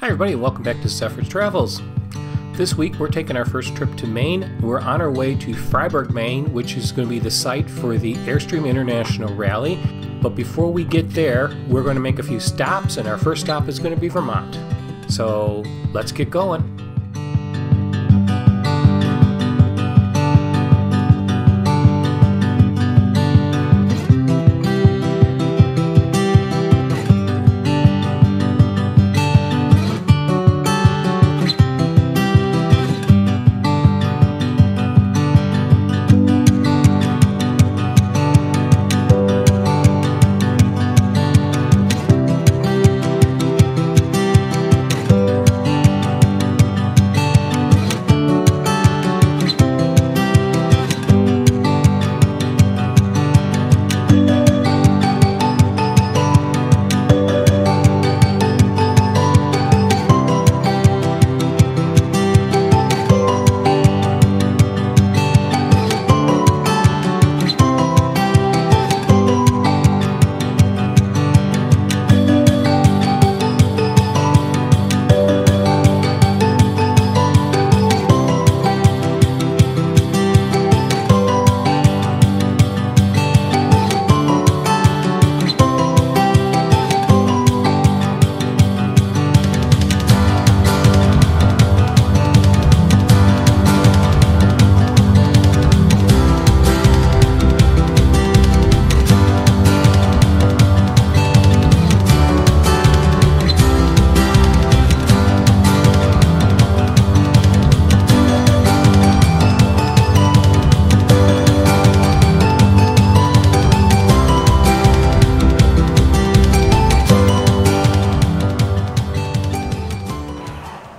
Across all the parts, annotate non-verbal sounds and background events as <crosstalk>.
Hi everybody, welcome back to Zephyr Travels. This week we're taking our first trip to Maine. We're on our way to Fryeburg, Maine, which is going to be the site for the Airstream International Rally. But before we get there, we're going to make a few stops, and our first stop is going to be Vermont. So let's get going.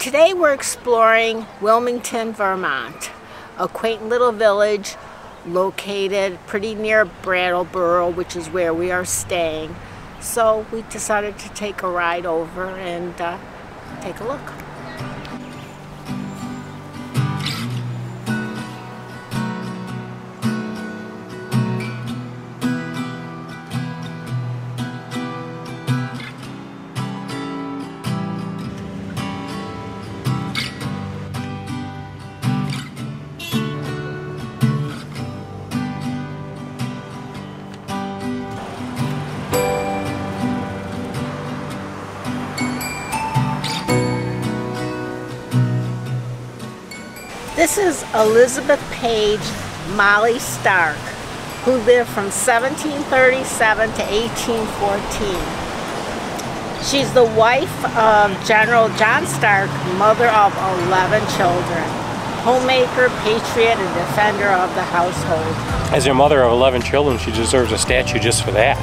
Today we're exploring Wilmington, Vermont, a quaint little village located pretty near Brattleboro, which is where we are staying. So we decided to take a ride over and uh, take a look. This is Elizabeth Page Molly Stark, who lived from 1737 to 1814. She's the wife of General John Stark, mother of 11 children, homemaker, patriot, and defender of the household. As your mother of 11 children, she deserves a statue just for that.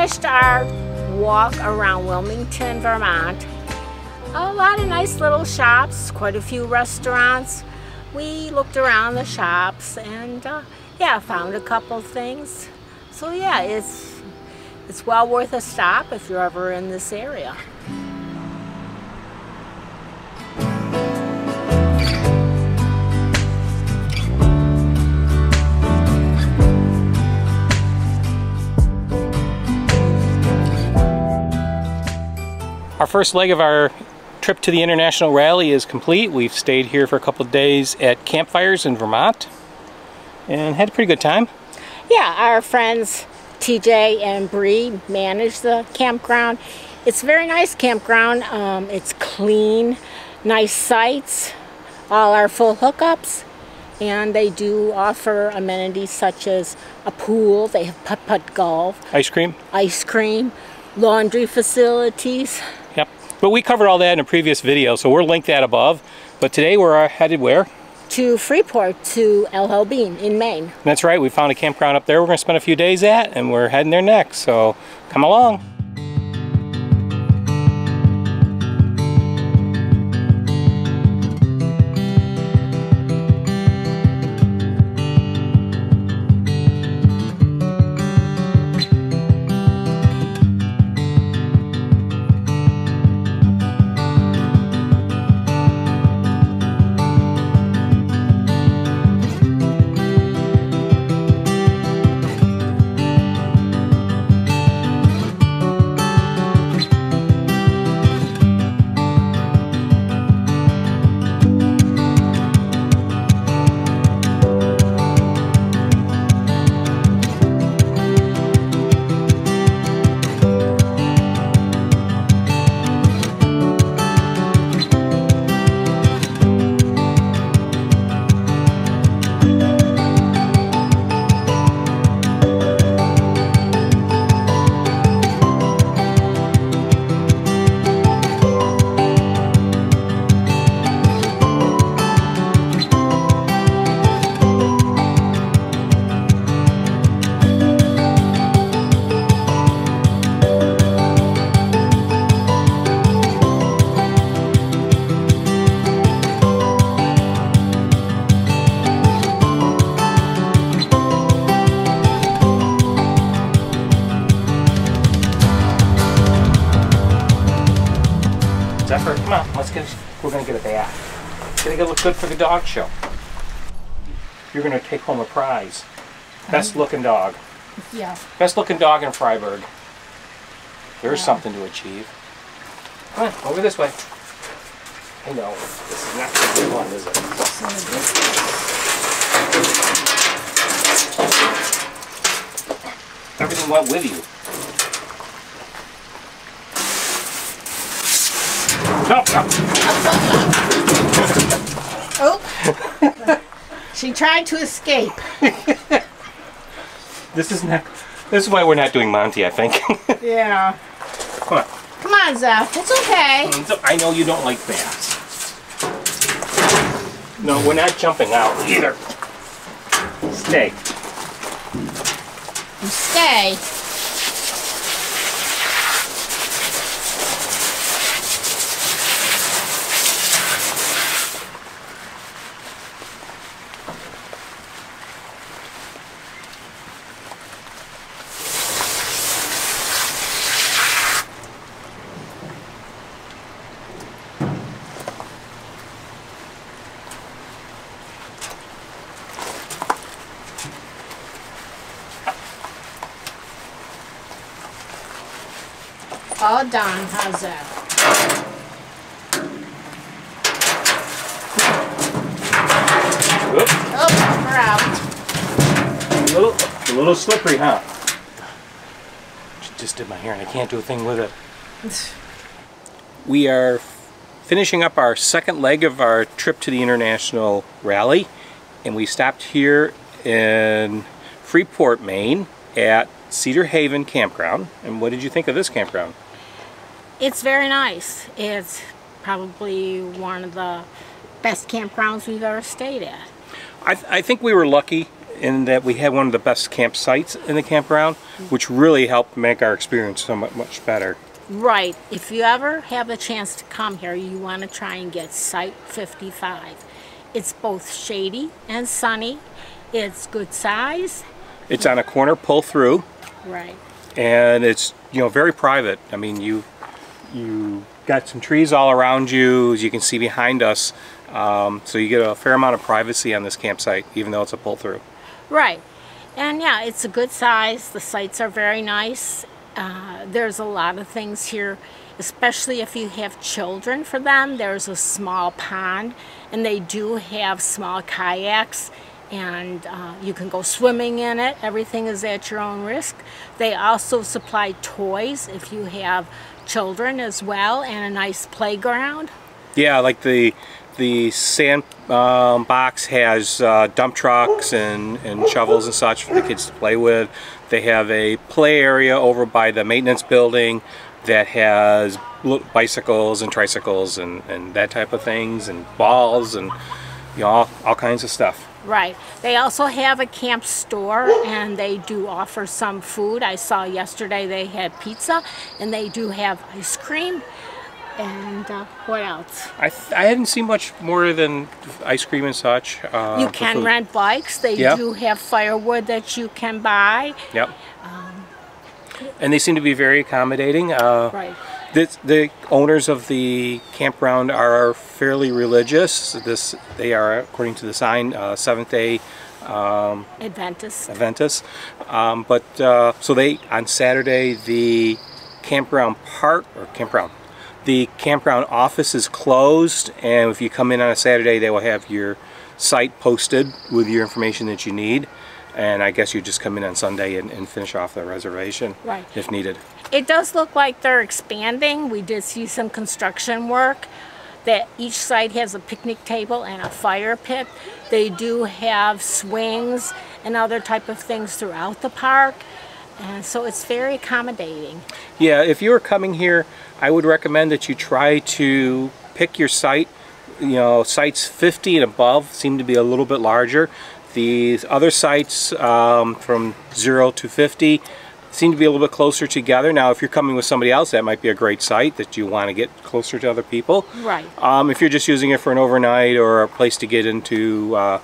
Finished our walk around Wilmington, Vermont. A lot of nice little shops, quite a few restaurants. We looked around the shops and uh, yeah, found a couple things. So yeah, it's it's well worth a stop if you're ever in this area. First leg of our trip to the International Rally is complete. We've stayed here for a couple of days at Kampfires in Vermont and had a pretty good time. Yeah, our friends TJ and Bree manage the campground. It's a very nice campground. Um, it's clean, nice sites, all our full hookups, and they do offer amenities such as a pool. They have putt putt golf, Ice cream? ice cream, laundry facilities. But we covered all that in a previous video, so we'll link that above. But today we're uh, headed where? To Freeport to LL Bean in Maine. That's right, we found a campground up there we're going to spend a few days at, and we're heading there next, so come along. Come on, let's. We're gonna get a bath. Gonna look good for the dog show. You're gonna take home a prize. Best looking dog. Yeah. Best looking dog in Fryeburg. There's Yeah. something to achieve. Come on, over this way. I know, this is not gonna be fun, is it? Everything went with you. No, no. Oh. she tried to escape. <laughs> This is not. This is why we're not doing Monty, I think. <laughs> Yeah. Come on. Come on, Zeph. It's okay. Mm, I know you don't like baths. No, we're not jumping out either. Stay. You stay. All done. How's that? Oop, Oh, we're out. a little, a little slippery, huh? Just did my hair and I can't do a thing with it. <sighs> We are finishing up our second leg of our trip to the International Rally and we stopped here in Freeport, Maine at Cedar Haven Campground. And what did you think of this campground? It's very nice. It's probably one of the best campgrounds we've ever stayed at. I, th- I think we were lucky in that we had one of the best campsites in the campground, which really helped make our experience so much, much better. Right. If you ever have a chance to come here, you want to try and get Site 55. It's both shady and sunny. It's good size. It's on a corner pull through, Right. and it's you know very private. I mean you you got some trees all around you, as you can see behind us, um, so you get a fair amount of privacy on this campsite, even though it's a pull through. Right. And yeah, it's a good size. The sites are very nice. Uh, there's a lot of things here, especially if you have children for them. There's a small pond, and they do have small kayaks, and uh, you can go swimming in it. Everything is at your own risk. They also supply toys if you have children as well, and a nice playground. Yeah, like the the sand um, box has uh, dump trucks and, and shovels and such for the kids to play with. They have a play area over by the maintenance building that has bicycles and tricycles and, and that type of things and balls and you know all, all kinds of stuff. Right. They also have a camp store and they do offer some food. I saw yesterday they had pizza and they do have ice cream. And uh, what else? I, th- I hadn't seen much more than ice cream and such. Uh, you can rent bikes. They Yeah. do have firewood that you can buy. Yep. and they seem to be very accommodating. Uh, Right. The, the owners of the campground are fairly religious. This they are, according to the sign, uh, Seventh Day Adventist. Adventists. Um, but uh, so they on Saturday the campground part or campground, the campground office is closed, and if you come in on a Saturday, they will have your site posted with your information that you need. And I guess you just come in on Sunday and, and finish off the reservation Right. if needed. It does look like they're expanding. We did see some construction work. That each site has a picnic table and a fire pit. They do have swings and other type of things throughout the park. And so it's very accommodating. Yeah, if you are coming here, I would recommend that you try to pick your site. You know, sites 50 and above seem to be a little bit larger. These other sites um, from 0 to 50 seem to be a little bit closer together. Now, if you're coming with somebody else, that might be a great site that you want to get closer to other people. Right. Um, if you're just using it for an overnight or a place to get into uh,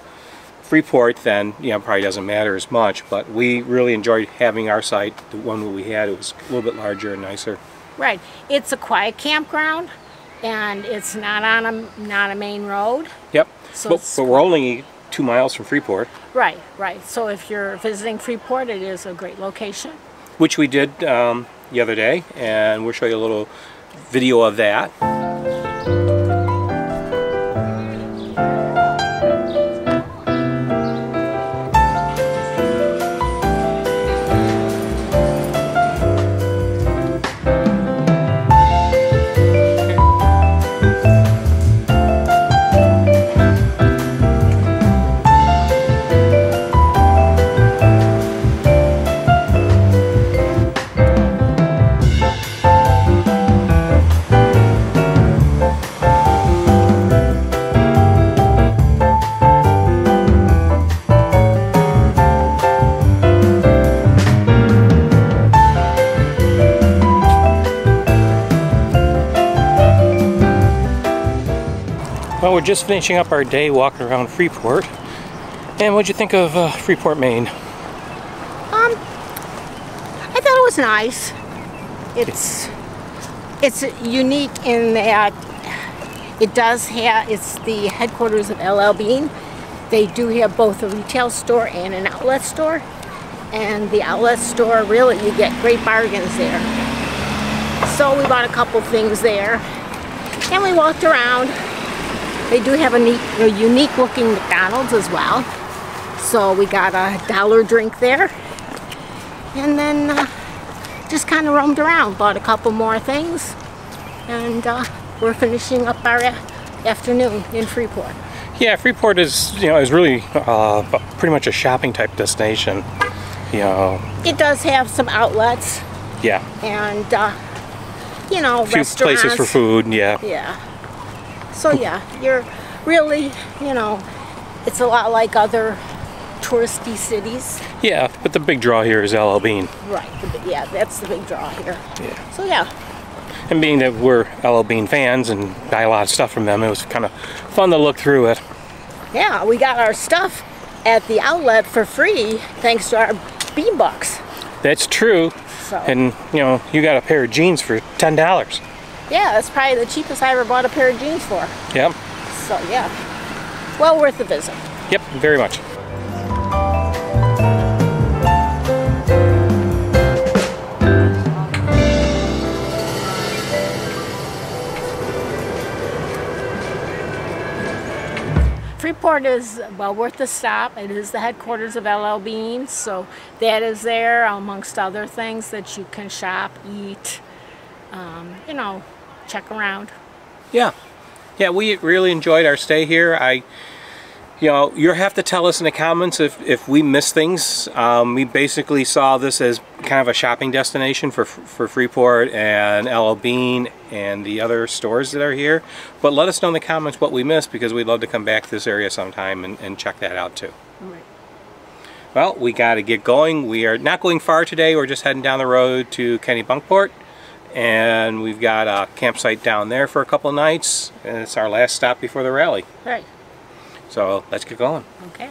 Freeport, then you know, it probably doesn't matter as much. But we really enjoyed having our site. The one that we had, it was a little bit larger and nicer. Right. It's a quiet campground and it's not on a not a main road. Yep. So but, but we're only two miles from Freeport, Right, right. So if you're visiting Freeport, it is a great location. Which we did um, the other day, and we'll show you a little video of that. Just finishing up our day walking around Freeport. And what'd you think of uh, Freeport, Maine? Um, I thought it was nice. It's it's unique in that it does have it's the headquarters of LL Bean. They do have both a retail store and an outlet store. And the outlet store, really, you get great bargains there. So we bought a couple things there, and we walked around. They do have a, neat, a unique looking McDonald's as well. So we got a dollar drink there. And then uh, just kind of roamed around, bought a couple more things. And uh, we're finishing up our afternoon in Freeport. Yeah, Freeport is, you know, is really uh, pretty much a shopping type destination. You know, It does have some outlets yeah, and, uh, you know, a few restaurants. places for food, yeah. Yeah. So yeah, you're really, you know, it's a lot like other touristy cities. Yeah, but the big draw here is LL Bean. Right. The, yeah, that's the big draw here. Yeah. So yeah, And being that we're LL Bean fans and buy a lot of stuff from them, it was kind of fun to look through it. yeah, we got our stuff at the outlet for free thanks to our bean bucks. That's true. So And, you know, you got a pair of jeans for $10. Yeah, that's probably the cheapest I ever bought a pair of jeans for. Yeah. So yeah, well worth the visit. yep, very much. Freeport is well worth the stop. It is the headquarters of LL Bean, so that is there amongst other things that you can shop, eat, um, you know, check around. Yeah, yeah, we really enjoyed our stay here. I, you know, you have to tell us in the comments if if we miss things. Um, we basically saw this as kind of a shopping destination for for Freeport and LL Bean and the other stores that are here. But let us know in the comments what we missed because we'd love to come back to this area sometime and, and check that out too. Right. Well, we got to get going. We are not going far today. We're just heading down the road to Kennebunkport. And we've got a campsite down there for a couple nights. And it's our last stop before the rally. Right. So let's get going. Okay.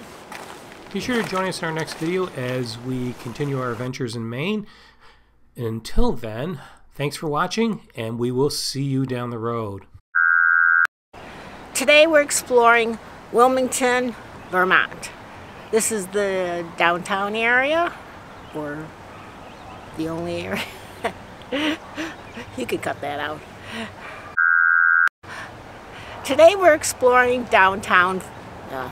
Be sure to join us in our next video as we continue our adventures in Maine. Until then, thanks for watching, and we will see you down the road. Today we're exploring Wilmington, Vermont. This is the downtown area, or the only area. <laughs> you could cut that out. Today we're exploring downtown uh,